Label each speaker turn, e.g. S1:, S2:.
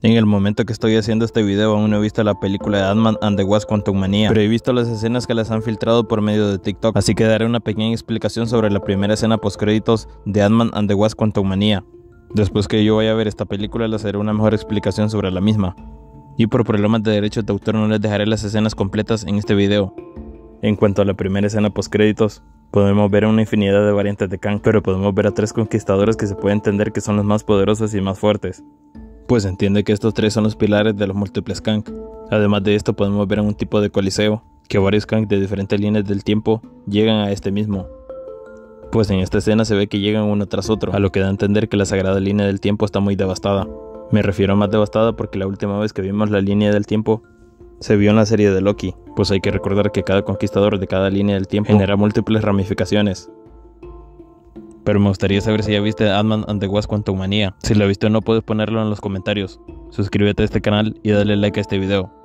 S1: En el momento que estoy haciendo este video aún no he visto la película de Ant-Man and the Wasp Quantumania, pero he visto las escenas que las han filtrado por medio de TikTok, así que daré una pequeña explicación sobre la primera escena post créditos de Ant-Man and the Wasp Quantumania. Después que yo vaya a ver esta película les haré una mejor explicación sobre la misma. Y por problemas de derechos de autor no les dejaré las escenas completas en este video. En cuanto a la primera escena post créditos, podemos ver una infinidad de variantes de Kang, pero podemos ver a tres conquistadores que se puede entender que son los más poderosos y más fuertes pues entiende que estos tres son los pilares de los múltiples Kang. Además de esto podemos ver un tipo de coliseo, que varios Kang de diferentes líneas del tiempo llegan a este mismo. Pues en esta escena se ve que llegan uno tras otro, a lo que da a entender que la sagrada línea del tiempo está muy devastada. Me refiero a más devastada porque la última vez que vimos la línea del tiempo se vio en la serie de Loki, pues hay que recordar que cada conquistador de cada línea del tiempo genera múltiples ramificaciones, pero me gustaría saber si ya viste Ant-Man and the Wasp Quantumania. Si lo viste o no, puedes ponerlo en los comentarios. Suscríbete a este canal y dale like a este video.